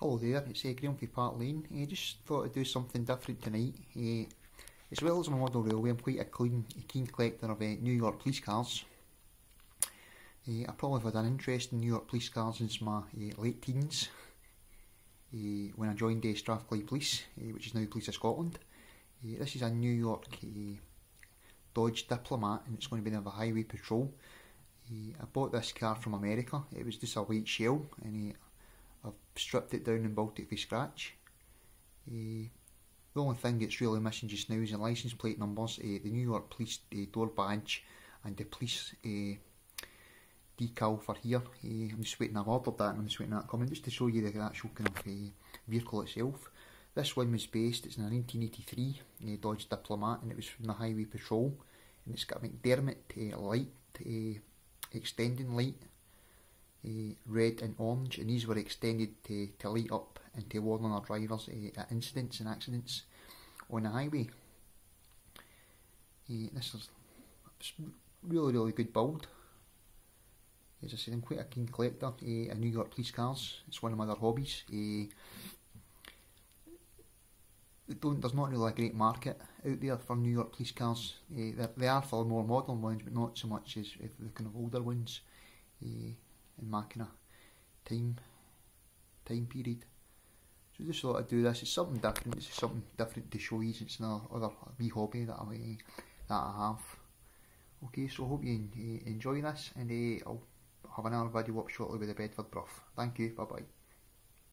Hello there, it's uh, Graeme from Park Lane. I uh, just thought I'd do something different tonight. Uh, as well as my model railway, I'm quite a clean, keen collector of uh, New York police cars. Uh, I probably have had an interest in New York police cars since my late teens, when I joined uh, Strathclyde Police, which is now Police of Scotland. This is a New York Dodge Diplomat and it's going to be in a highway patrol. I bought this car from America, it was just a white shell and stripped it down and built it from scratch. Uh, the only thing that's really missing just now is the license plate numbers, uh, the New York Police uh, door badge, and the police uh, decal for here. Uh, I'm just waiting, I've ordered that and I'm just waiting that coming, just to show you the actual kind of uh, vehicle itself. This one was based, it's in a 1983 uh, Dodge Diplomat and it was from the Highway Patrol and it's got a McDermott uh, light, uh, extending light uh, red and orange, and these were extended to, to light up and to warn our drivers uh, at incidents and accidents on the highway. Uh, this is really, really good build. As I said, I'm quite a keen collector uh, of New York police cars. It's one of my other hobbies. Uh, there's not really a great market out there for New York police cars. Uh, they are for more modern ones, but not so much as the kind of older ones. Uh, in my time time period. So just thought I'd do this. It's something different. It's something different to show you. It's another other wee hobby that I that I have. Okay, so I hope you enjoy this, and uh, I'll have another video up shortly with the Bedford Bruff. Thank you. Bye bye.